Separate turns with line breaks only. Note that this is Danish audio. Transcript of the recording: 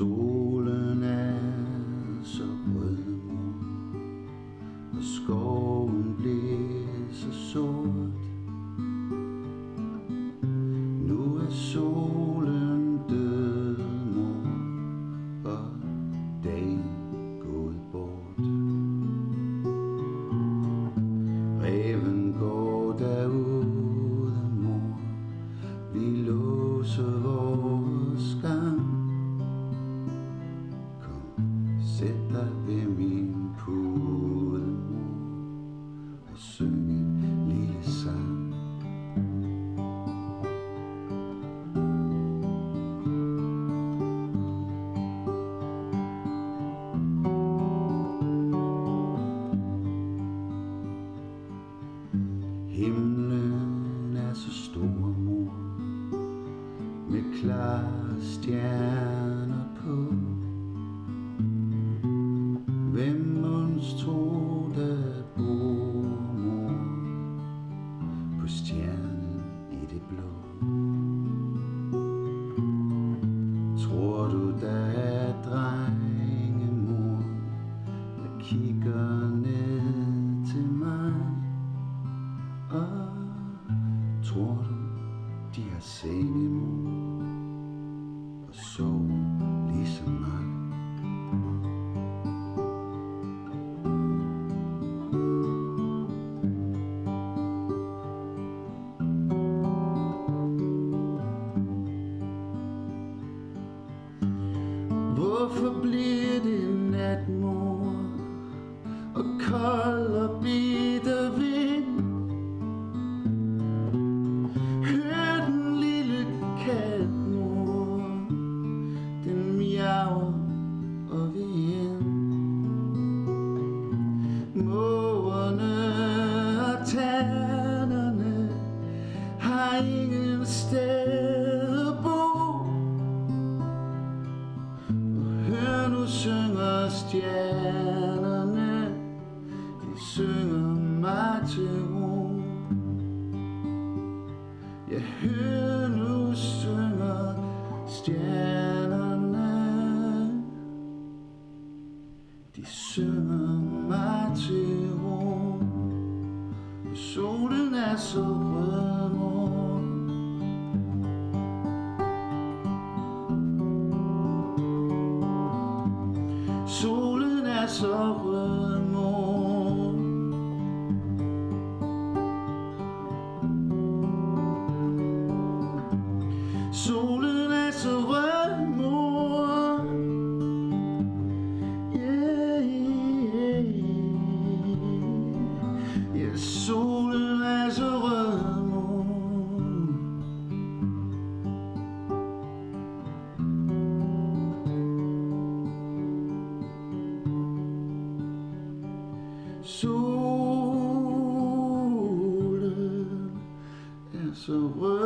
Solen er så rød, og skoven blev så sort. Nu er solen ved min pude, og synge en lille sang. Himlen er så stor, mor, med klare stjerner på. Hvem måns der bor, mor, på stjernen i det blå? Tror du, der er drenge, der kigger ned til mig? Og tror du, de har sengemor og sover Hvorfor bliver det nat, mor, og kold og bil? Synger stjernerne, de synger mig til ro. Jeg hører nu synger stjernerne, de synger mig til ro. Solen er så Solen er Solen er så rød